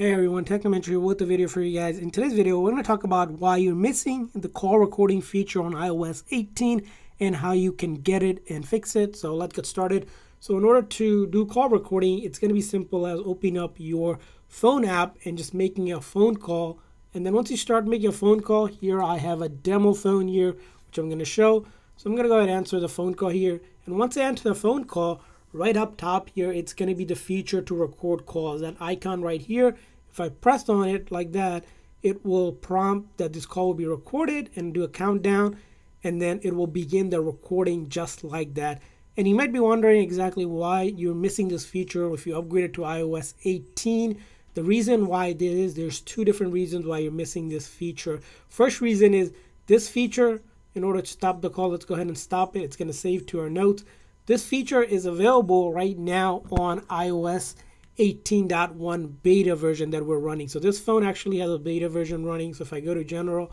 Hey everyone, Technomentary here with a video for you guys. In today's video, we're going to talk about why you're missing the call recording feature on iOS 18 and how you can get it and fix it. So let's get started. So in order to do call recording, it's going to be simple as opening up your phone app and just making a phone call. And then once you start making a phone call, here I have a demo phone here, which I'm going to show. So I'm going to go ahead and answer the phone call here. And once I enter the phone call, right up top here, it's going to be the feature to record calls. That icon right here, if I press on it like that, it will prompt that this call will be recorded and do a countdown, and then it will begin the recording just like that. And you might be wondering exactly why you're missing this feature if you upgraded to iOS 18. The reason why it is there's two different reasons why you're missing this feature. First reason is this feature, in order to stop the call, let's go ahead and stop it. It's going to save to our notes. This feature is available right now on iOS 18.1 beta version that we're running. So this phone actually has a beta version running. So if I go to general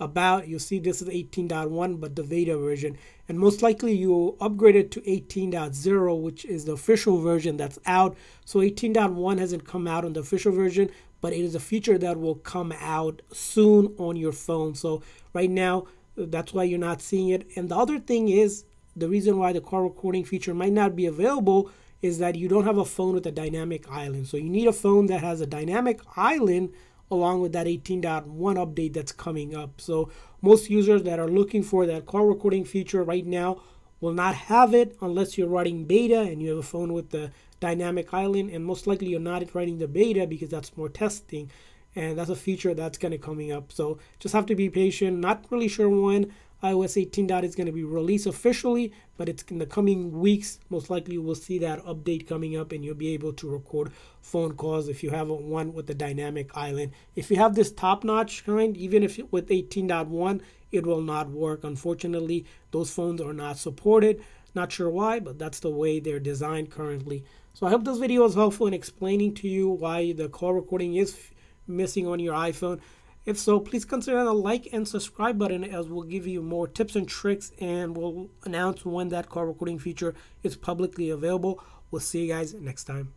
about, you'll see this is 18.1, but the beta version. And most likely you will upgrade it to 18.0, which is the official version that's out. So 18.1 hasn't come out on the official version, but it is a feature that will come out soon on your phone. So right now, that's why you're not seeing it. And the other thing is the reason why the call recording feature might not be available is that you don't have a phone with a dynamic island. So you need a phone that has a dynamic island along with that 18.1 update that's coming up. So most users that are looking for that call recording feature right now will not have it unless you're running beta and you have a phone with the dynamic island and most likely you're not running the beta because that's more testing and that's a feature that's going to coming up so just have to be patient not really sure when iOS 18 is going to be released officially, but it's in the coming weeks. Most likely, we'll see that update coming up, and you'll be able to record phone calls if you have one with the dynamic island. If you have this top-notch kind, even if with 18.1, it will not work. Unfortunately, those phones are not supported. Not sure why, but that's the way they're designed currently. So I hope this video was helpful in explaining to you why the call recording is missing on your iPhone. If so, please consider the like and subscribe button as we'll give you more tips and tricks and we'll announce when that call recording feature is publicly available. We'll see you guys next time.